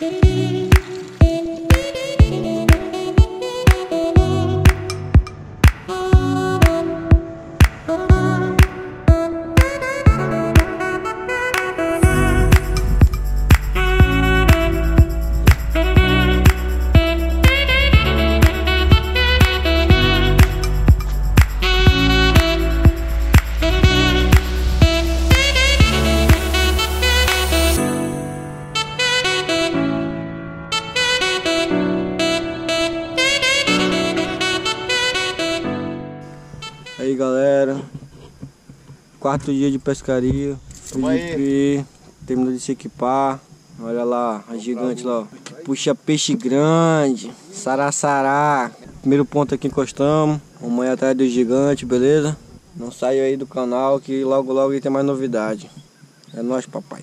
Aí quarto dia de pescaria. Felipe terminou de se equipar. Olha lá, a gigante lá, ó. Puxa peixe grande, sará-sará. Primeiro ponto aqui encostamos. Amanhã atrás do gigante, beleza? Não saiu aí do canal que logo logo tem mais novidade. É nóis, papai.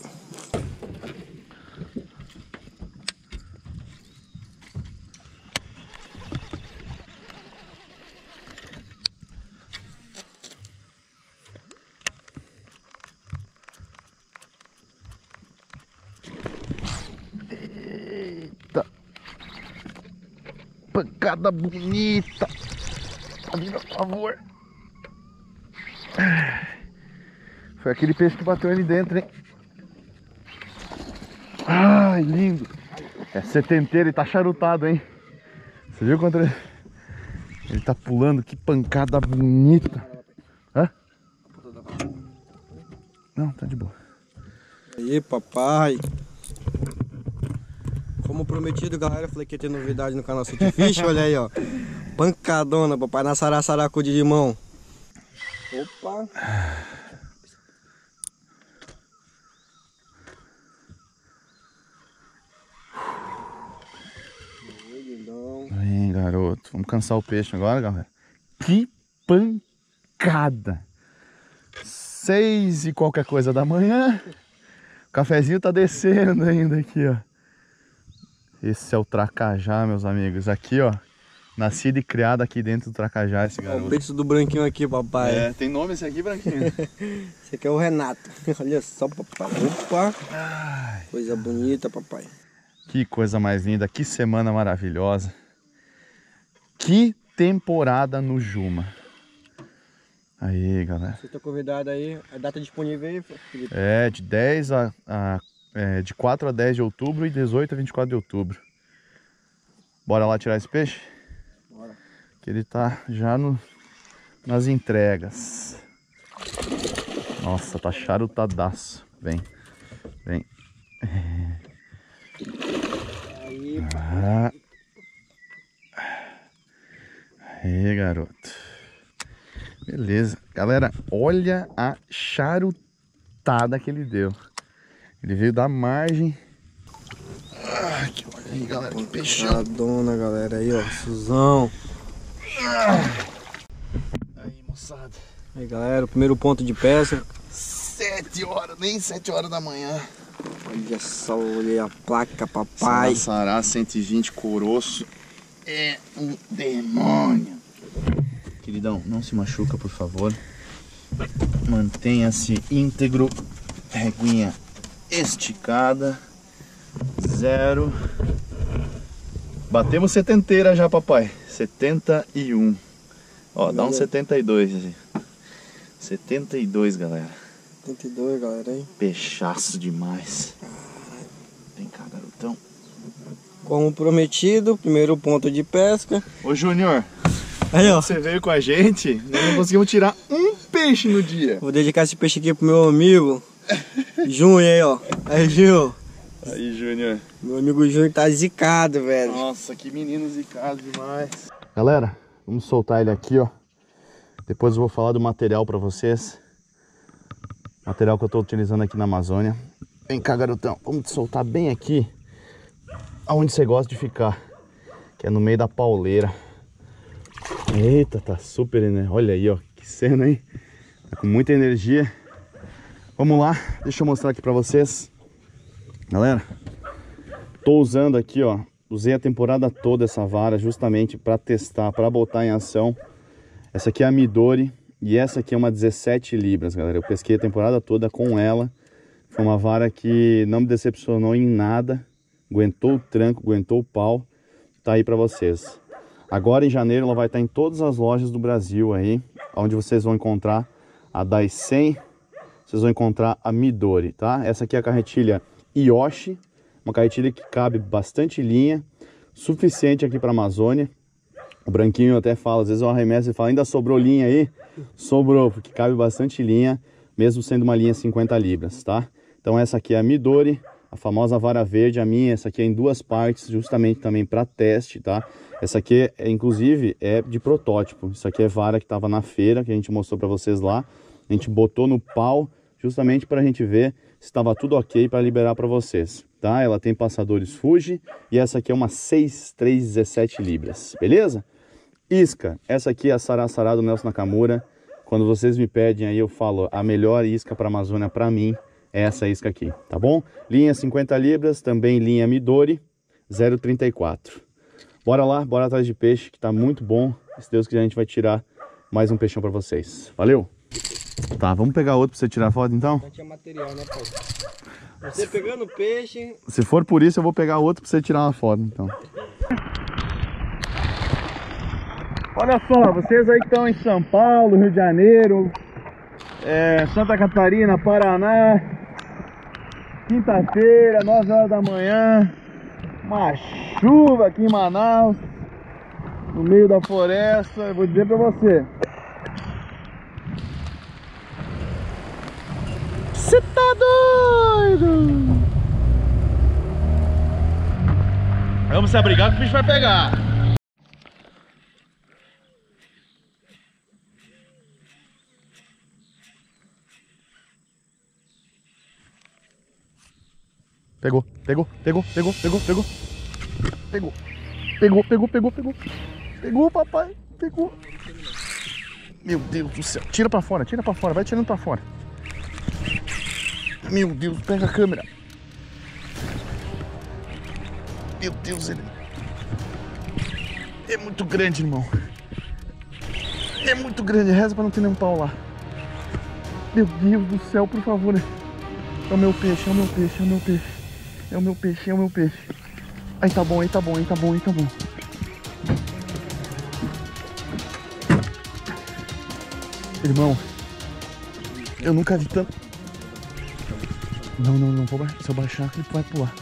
Pancada bonita. Tá vindo a favor. Foi aquele peixe que bateu ali dentro, hein? Ai, lindo. É setenteiro e tá charutado, hein? Você viu quanto ele... Ele tá pulando, que pancada bonita. Hã? Não, tá de boa. Aí, papai. Como prometido, galera, falei que ia ter novidade no canal City Fish. Olha aí, ó. Pancadona, papai, na saraçaracu de limão. Opa. Vem, garoto. Vamos cansar o peixe agora, galera. Que pancada! Seis e qualquer coisa da manhã. O cafezinho tá descendo ainda aqui, ó. Esse é o tracajá, meus amigos. Aqui, ó. Nascido e criado aqui dentro do tracajá, esse Ó, o garoto. peito do branquinho aqui, papai. É, tem nome esse aqui, Branquinho? Esse aqui é o Renato. Olha só, papai. Opa. Coisa bonita, papai. Que coisa mais linda, que semana maravilhosa. Que temporada no Juma. Aí, galera. Você está convidado aí. A data disponível aí, Felipe. É, de 10 a, a- é, de 4 a 10 de outubro e 18 a 24 de outubro. Bora lá tirar esse peixe? Bora. Que ele tá já no, nas entregas. Nossa, tá charutadaço. Vem, vem. Aí, Ah. Garoto. Beleza. Galera, olha a charutada que ele deu. Ele veio da margem. Ah, que olha aí, galera. Que peixão. dona, galera. Aí, ó. Suzão. Aí, moçada. Aí, galera. O primeiro ponto de pesca. Sete horas, nem sete horas da manhã. Olha só, olhei a placa, papai. Sará 120 coroço. É um demônio. Queridão, não se machuca, por favor. Mantenha-se íntegro. Reguinha esticada. Zero. Batemos setenteira já, papai. 71. Ó, dá um 72 assim. 72, galera. 82, galera, hein? Peixaço demais. Vem cá, garotão. Como prometido, primeiro ponto de pesca. Ô, Júnior, Aí, ó. você veio com a gente, nós não conseguimos tirar um peixe no dia. Vou dedicar esse peixe aqui pro meu amigo. Júnior aí, ó. Aí, Júnior. Aí, Júnior. Meu amigo Júnior tá zicado, velho. Nossa, que menino zicado demais. Galera, vamos soltar ele aqui, ó. Depois eu vou falar do material pra vocês. Material que eu tô utilizando aqui na Amazônia. Vem cá, garotão. Vamos te soltar bem aqui. Aonde você gosta de ficar. Que é no meio da pauleira. Eita, tá super, né? Olha aí, ó. Que cena, hein? Tá com muita energia. Vamos lá. Deixa eu mostrar aqui pra vocês. Galera, tô usando aqui, ó. Usei a temporada toda essa vara justamente para testar, para botar em ação. Essa aqui é a Midori e essa aqui é uma 17 libras, galera. Eu pesquei a temporada toda com ela. Foi uma vara que não me decepcionou em nada, aguentou o tranco, aguentou o pau, tá aí para vocês. Agora em janeiro ela vai estar em todas as lojas do Brasil aí, onde vocês vão encontrar a Daisen, vocês vão encontrar a Midori, tá? Essa aqui é a carretilha Yoshi, uma carretilha que cabe bastante linha, suficiente aqui para a Amazônia. O branquinho até fala, às vezes eu arremesso e fala, ainda sobrou linha aí? Sobrou, porque cabe bastante linha, mesmo sendo uma linha 50 libras, tá? Então essa aqui é a Midori, a famosa vara verde, a minha, essa aqui é em duas partes, justamente também para teste, tá? Essa aqui, é, inclusive, é de protótipo. Isso aqui é vara que estava na feira, que a gente mostrou para vocês lá. A gente botou no pau, justamente para a gente ver se estava tudo ok para liberar para vocês, tá? Ela tem passadores Fuji e essa aqui é uma 6317 libras, beleza? Isca, essa aqui é a Sará do Nelson Nakamura. Quando vocês me pedem aí, eu falo a melhor isca para Amazônia para mim é essa isca aqui, tá bom? Linha 50 libras, também linha Midori 034. Bora lá, bora atrás de peixe, que tá muito bom. Se Deus quiser, a gente vai tirar mais um peixão para vocês. Valeu! Tá, vamos pegar outro para você tirar foto então? Não tinha material, né, Paulo? Você pegando peixe... Se for por isso, eu vou pegar outro para você tirar uma foto então. Olha só, vocês aí que estão em São Paulo, Rio de Janeiro, é, Santa Catarina, Paraná, Quinta-feira, 9 horas da manhã. Uma chuva aqui em Manaus. No meio da floresta. Eu vou dizer pra você. Você tá doido? Vamos se abrigar que o bicho vai pegar. Pegou, pegou, pegou, pegou, pegou, pegou. Pegou. Pegou, pegou, pegou, pegou. Pegou, papai. Pegou. Meu Deus do céu. Tira pra fora, tira pra fora. Vai tirando pra fora. Meu Deus, pega a câmera. Meu Deus, ele... É muito grande, irmão. É muito grande. Reza pra não ter nenhum pau lá. Meu Deus do céu, por favor. É o meu peixe, é o meu peixe, é o meu peixe. É o meu peixe, é o meu peixe. Aí tá bom, aí tá bom, aí tá bom, aí tá bom. Irmão, eu nunca vi tanto. Não, não, não vou baixar. Se eu baixar, ele vai pular.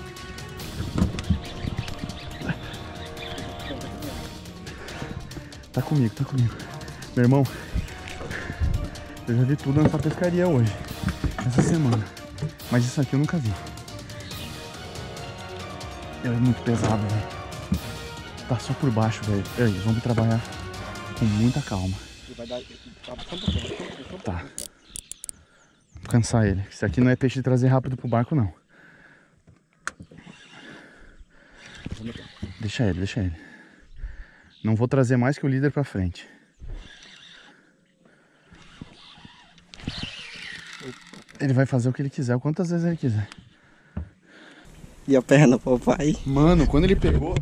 Tá comigo, tá comigo. Meu irmão, eu já vi tudo nessa pescaria hoje, essa semana. Mas isso aqui eu nunca vi. É muito pesado, velho. Tá só por baixo, velho. Aí, vamos trabalhar com muita calma. Tá. Vou cansar ele. Isso aqui não é peixe de trazer rápido pro barco, não. Deixa ele, deixa ele. Não vou trazer mais que o líder pra frente. Ele vai fazer o que ele quiser, quantas vezes ele quiser. E a perna, papai? Mano, quando ele pegou,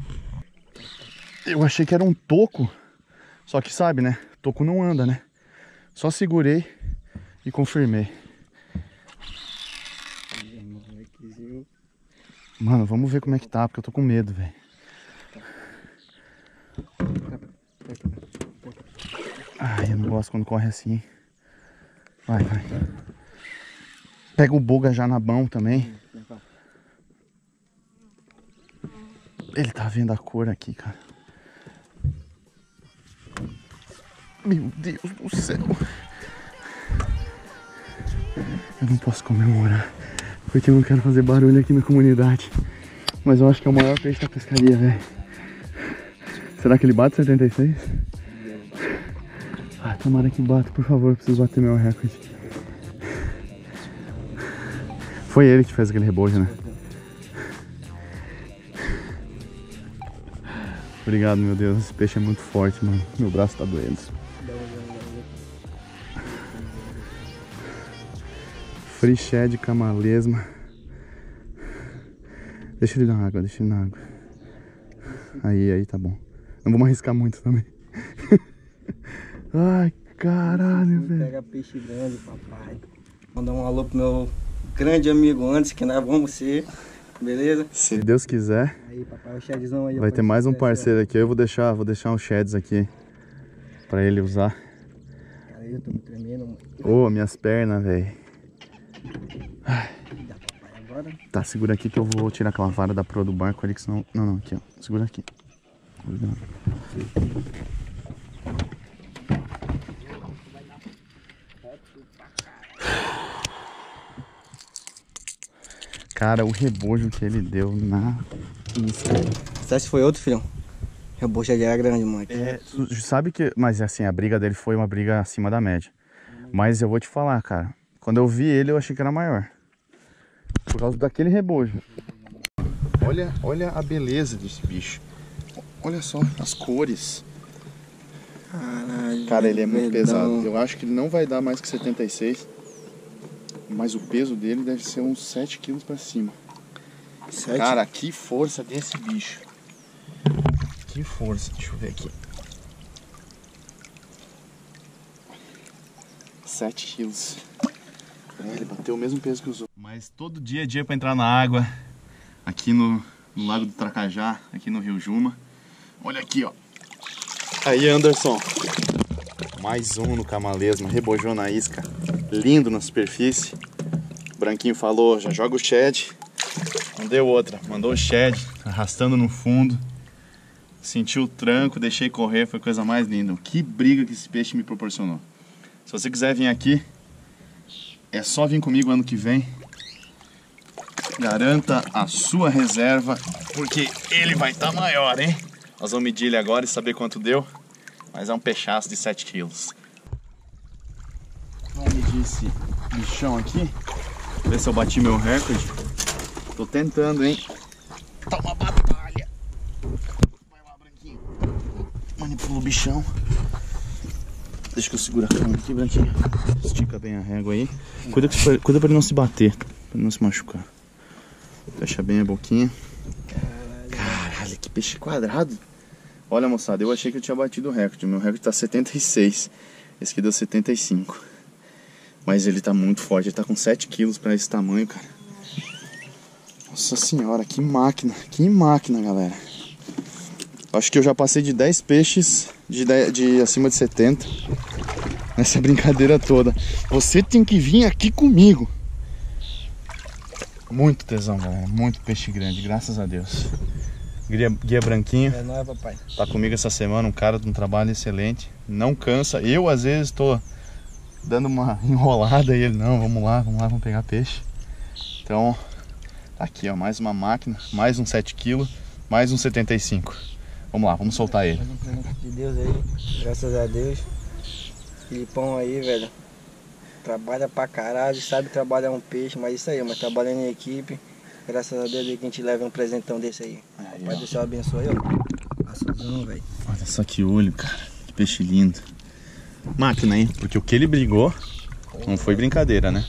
eu achei que era um toco. Só que sabe, né? Toco não anda, né? Só segurei e confirmei. Mano, vamos ver como é que tá, porque eu tô com medo, velho. Ai, eu não gosto quando corre assim. Vai, vai. Pega o buga já na mão também. Ele tá vendo a cor aqui, cara. Meu Deus do céu. Eu não posso comemorar. Porque eu não quero fazer barulho aqui na comunidade. Mas eu acho que é o maior peixe da pescaria, velho. Será que ele bate 76? Ah, tomara que bata, por favor. Preciso bater meu recorde. Foi ele que fez aquele rebojo, né? Obrigado, meu Deus. Esse peixe é muito forte, mano. Meu braço tá doendo. Friché de camalesma. Deixa ele na água, deixa ele na água. Aí, aí tá bom. Não vamos arriscar muito também. Ai, caralho, velho. Pega peixe grande, papai. Mandar um alô pro meu grande amigo antes que nós vamos ser. Beleza? Se Deus quiser. Aí, papai, o Shedzão aí. Vai ter mais um parceiro aqui. Eu vou deixar, vou deixar um Sheds aqui pra ele usar. Cara, eu tô me tremendo, mano. Ô, oh, minhas pernas, velho. Tá, segura aqui que eu vou tirar aquela vara da proa do barco ali, que senão... Não, não, aqui, ó. Segura aqui. Cara, o rebojo que ele deu na isca. Sabe se foi outro, filhão? O rebojo ali era grande, mano. É, sabe que... Mas assim, a briga dele foi uma briga acima da média. Mas eu vou te falar, cara. Quando eu vi ele, eu achei que era maior. Por causa daquele rebojo. Olha, olha a beleza desse bicho. Olha só as cores. Caralho. Cara, ele é muito pesado. Eu acho que ele não vai dar mais que 76. Mas o peso dele deve ser uns 7 quilos pra cima. 7? Cara, que força desse bicho. Que força. Deixa eu ver aqui. 7 quilos. É, ele bateu o mesmo peso que os outros. Mas todo dia é dia para entrar na água. Aqui no, no Lago do Tracajá, aqui no Rio Juma. Olha aqui, ó. Aí, Anderson. Mais um no camalesmo, rebojou na isca. Lindo na superfície. O branquinho falou, já joga o shed. Não deu outra, mandou o shed, arrastando no fundo. Sentiu o tranco, deixei correr, foi coisa mais linda. Que briga que esse peixe me proporcionou. Se você quiser vir aqui, é só vir comigo ano que vem. Garanta a sua reserva, porque ele vai estar tá maior, hein? Nós vamos medir ele agora e saber quanto deu. Mas é um peixaço de 7 quilos. Vamos medir esse bichão aqui. Ver se eu bati meu recorde. Tô tentando, hein? Tá uma batalha. Vai lá, Branquinho. Manipula o bichão. Deixa que eu seguro a câmera aqui, Branquinho. Estica bem a régua aí. Cuida, que, cuida pra ele não se bater, pra não se machucar. Fecha bem a boquinha. Caralho, que peixe quadrado. Olha, moçada, eu achei que eu tinha batido o recorde. Meu recorde tá 76. Esse aqui deu 75. Mas ele tá muito forte. Ele tá com 7 quilos pra esse tamanho, cara. Nossa senhora, que máquina. Que máquina, galera. Acho que eu já passei de 10 peixes de, 10, de acima de 70 nessa brincadeira toda. Você tem que vir aqui comigo. Muito tesão, galera. Muito peixe grande, graças a Deus. Guia, guia branquinho. É nóis, papai. Tá comigo essa semana, um cara de um trabalho excelente. Não cansa. Eu, às vezes, tô dando uma enrolada e ele, não, vamos lá, vamos lá, vamos pegar peixe. Então, tá aqui, ó, mais uma máquina, mais um 7 kg, mais um 75. Vamos lá, vamos soltar ele. De Deus aí, graças a Deus. Filipão aí, velho. Trabalha pra caralho, sabe trabalhar um peixe, mas isso aí, mas trabalhando em equipe. Graças a Deus aí que a gente leva um presentão desse aí. aí Pai do céu abençoe eu. Passazão, velho. Olha só que olho, cara. Que peixe lindo. Máquina, hein? Porque o que ele brigou não foi brincadeira, né?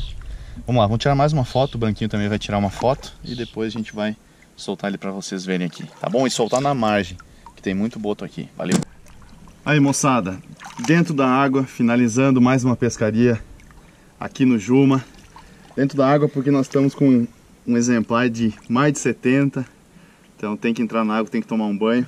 Vamos lá, vamos tirar mais uma foto. O Branquinho também vai tirar uma foto. E depois a gente vai soltar ele pra vocês verem aqui. Tá bom? E soltar na margem que tem muito boto aqui. Valeu! Aí moçada, dentro da água, finalizando mais uma pescaria aqui no Juma. Dentro da água porque nós estamos com um exemplar de mais de 70. Então tem que entrar na água, tem que tomar um banho.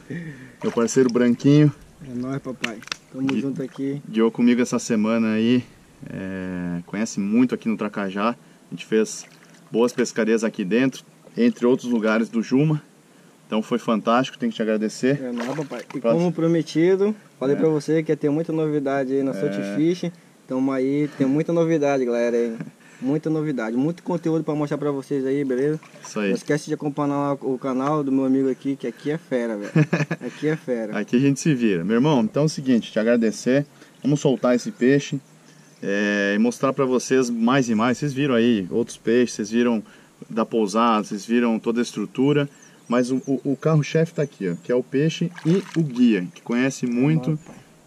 Meu parceiro Branquinho. É nóis, papai. Tamo junto aqui. Guiou comigo essa semana aí. É, conhece muito aqui no Tracajá. A gente fez boas pescarias aqui dentro, entre outros lugares do Juma. Então foi fantástico, tenho que te agradecer. É nóis, papai. E como prometido, falei é. pra você que ia ter muita novidade aí na é. Saltfish. Tamo aí, tem muita novidade, galera. Aí. Muita novidade, muito conteúdo para mostrar para vocês aí, beleza? Isso aí. Não esquece de acompanhar o canal do meu amigo aqui, que aqui é fera, velho. aqui é fera. aqui a gente se vira. Meu irmão, então é o seguinte, te agradecer. Vamos soltar esse peixe é, e mostrar para vocês mais e mais. Vocês viram aí outros peixes, vocês viram da pousada, vocês viram toda a estrutura. Mas o, o, o carro-chefe está aqui, ó, que é o peixe e o guia, que conhece muito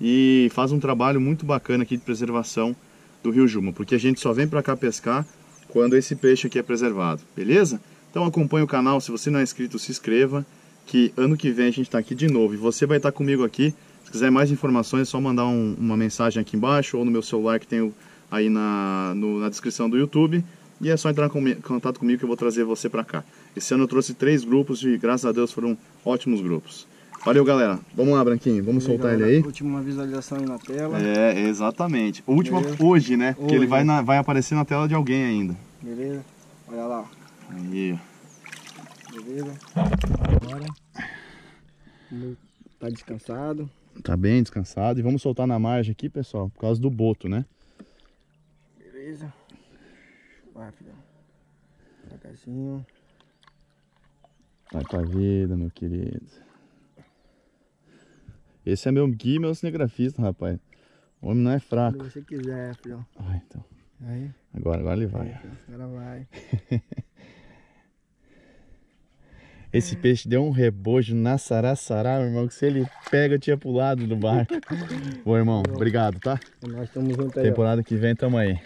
e faz um trabalho muito bacana aqui de preservação do Rio Juma, porque a gente só vem para cá pescar quando esse peixe aqui é preservado, beleza? Então acompanhe o canal, se você não é inscrito, se inscreva, que ano que vem a gente está aqui de novo e você vai estar tá comigo aqui. Se quiser mais informações é só mandar um, uma mensagem aqui embaixo ou no meu celular que tem aí na, no, na descrição do YouTube E é só entrar em contato comigo que eu vou trazer você para cá. Esse ano eu trouxe três grupos e graças a Deus foram ótimos grupos. Valeu, galera. Vamos lá, Branquinho. Vamos Valeu, soltar galera. ele aí. Última visualização aí na tela. É, exatamente. Última Beleza. hoje, né? Hoje. Que ele vai, na, vai aparecer na tela de alguém ainda. Beleza? Olha lá. Aí. Beleza? Agora. Tá descansado. Tá bem descansado. E vamos soltar na margem aqui, pessoal, por causa do boto, né? Beleza. Vai, filhão. Devagarzinho. Vai pra vida, meu querido. Esse é meu guia meu cinegrafista, rapaz. O homem não é fraco. Se você quiser, filhão. Ah, então. Aí. Agora, agora ele vai. agora vai. Esse peixe deu um rebojo na saraçará, meu irmão, que se ele pega, tinha pulado do barco. Ô, irmão, obrigado, tá? Nós estamos juntos aí, Temporada ó. que vem, tamo aí.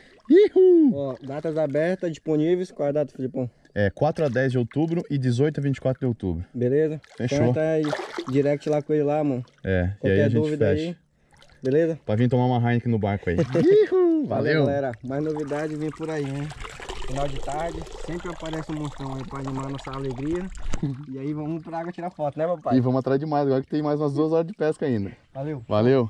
Uhul. Ó, datas abertas, disponíveis. Qual é a data, Filipão? É 4 a 10 de outubro e 18 a 24 de outubro. Beleza? Fechou. Então tá aí, direct lá com ele lá, mano. É, Qualquer e aí a gente fecha. Aí, beleza? Pra vir tomar uma Heineken no barco aí. Valeu. Valeu, galera. Mais novidades vem por aí, hein? Final de tarde, sempre aparece um monstrão aí pra animar nossa alegria. e aí vamos pra água tirar foto, né, papai? E vamos atrás de mais, agora que tem mais umas duas horas de pesca ainda. Valeu. Valeu.